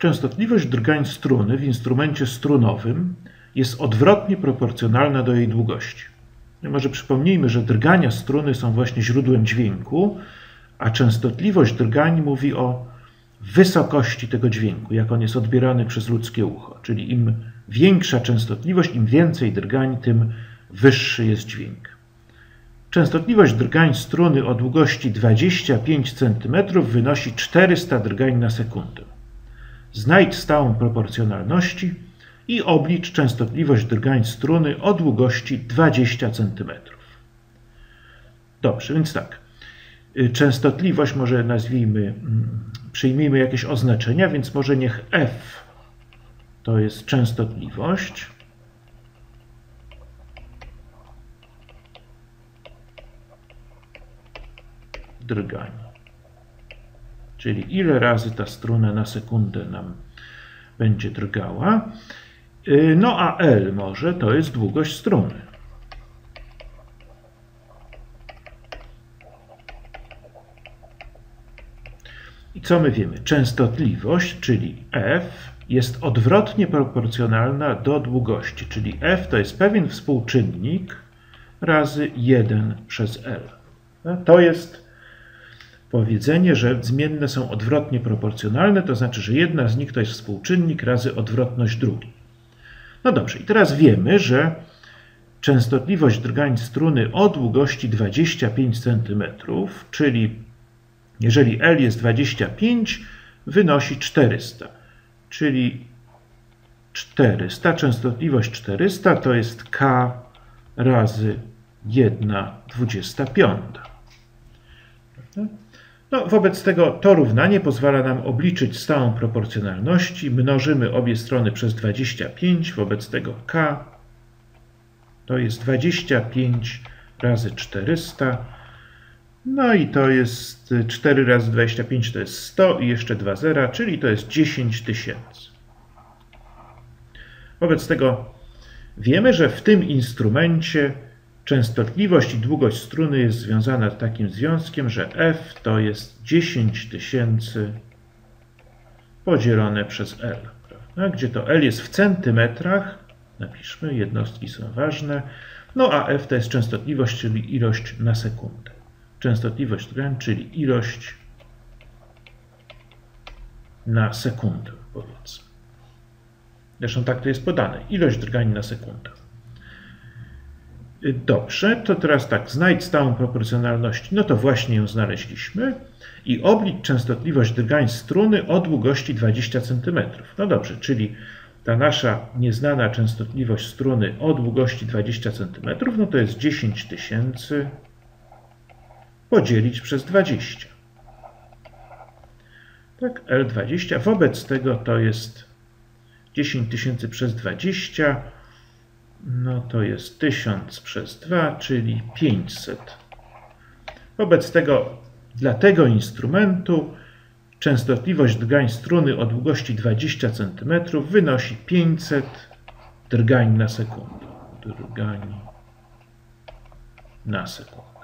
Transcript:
Częstotliwość drgań struny w instrumencie strunowym jest odwrotnie proporcjonalna do jej długości. No może przypomnijmy, że drgania struny są właśnie źródłem dźwięku, a częstotliwość drgań mówi o wysokości tego dźwięku, jak on jest odbierany przez ludzkie ucho. Czyli im większa częstotliwość, im więcej drgań, tym wyższy jest dźwięk. Częstotliwość drgań struny o długości 25 cm wynosi 400 drgań na sekundę. Znajdź stałą proporcjonalności i oblicz częstotliwość drgań struny o długości 20 cm. Dobrze, więc tak. Y, częstotliwość może nazwijmy, mm, przyjmijmy jakieś oznaczenia, więc może niech f to jest częstotliwość. drgań. Czyli ile razy ta struna na sekundę nam będzie drgała. Y, no a L może to jest długość struny. I co my wiemy? Częstotliwość, czyli F, jest odwrotnie proporcjonalna do długości, czyli F to jest pewien współczynnik razy 1 przez L. To jest powiedzenie, że zmienne są odwrotnie proporcjonalne, to znaczy, że jedna z nich to jest współczynnik razy odwrotność drugiej. No dobrze, i teraz wiemy, że częstotliwość drgań struny o długości 25 cm, czyli jeżeli L jest 25, wynosi 400, czyli 400, częstotliwość 400 to jest K razy 1,25. No, wobec tego to równanie pozwala nam obliczyć stałą proporcjonalności. Mnożymy obie strony przez 25, wobec tego k to jest 25 razy 400. No i to jest 4 razy 25 to jest 100 i jeszcze 2 zera, czyli to jest 10 tysięcy. Wobec tego wiemy, że w tym instrumencie Częstotliwość i długość struny jest związana takim związkiem, że F to jest 10 tysięcy podzielone przez L. Prawda? Gdzie to L jest w centymetrach, napiszmy, jednostki są ważne, no a F to jest częstotliwość, czyli ilość na sekundę. Częstotliwość drgań, czyli ilość na sekundę, powiedzmy. Zresztą tak to jest podane, ilość drgań na sekundę. Dobrze, to teraz tak, znajdź stałą proporcjonalność. No to właśnie ją znaleźliśmy. I oblicz częstotliwość drgań struny o długości 20 cm. No dobrze, czyli ta nasza nieznana częstotliwość struny o długości 20 cm, no to jest 10 tysięcy podzielić przez 20. Tak, L20. Wobec tego to jest 10 tysięcy przez 20 no to jest 1000 przez 2, czyli 500. Wobec tego dla tego instrumentu częstotliwość drgań struny o długości 20 cm wynosi 500 drgań na sekundę. Drgań na sekundę.